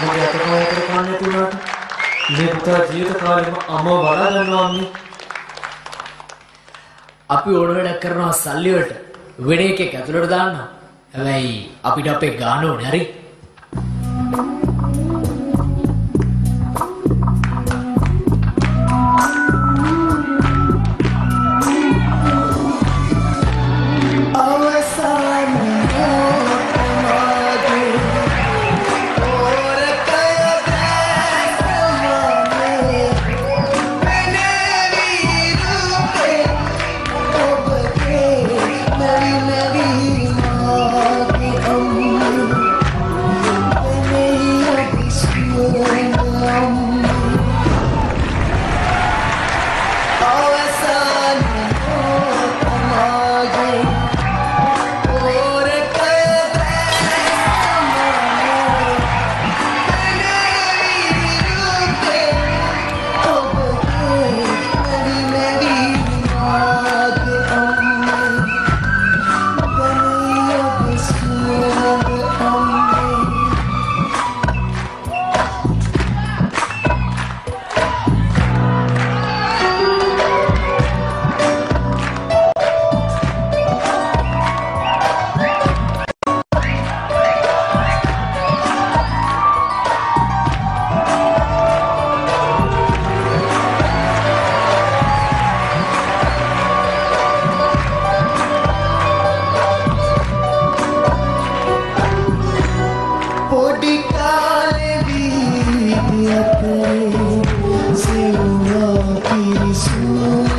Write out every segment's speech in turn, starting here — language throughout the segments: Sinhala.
අම්මගේ අතපය අතර කන්නේ නැති වුණාට මේ පුතා ජීවිත කාලෙම අම්මව බලා ගන්නවා අම්මේ. අපි ඕන වැඩක් කරනවා සල්ලි වලට වෙන එකෙක් ඇතුළට දාන්නවා. හැබැයි අපිට අපේ ගාන ඕනේ හරි. පොඩි Zero rocky soon.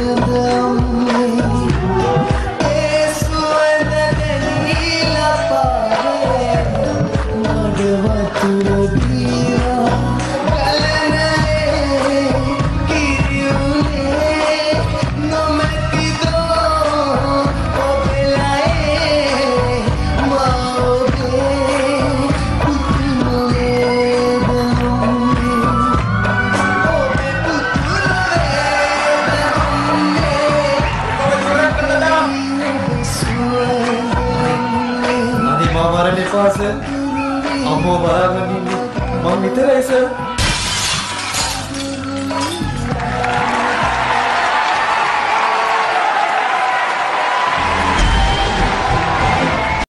අනේ මම මරන්න එපා සර්. අම්මව බලාගන්න ඉන්නේ. මං විතරයි සර්.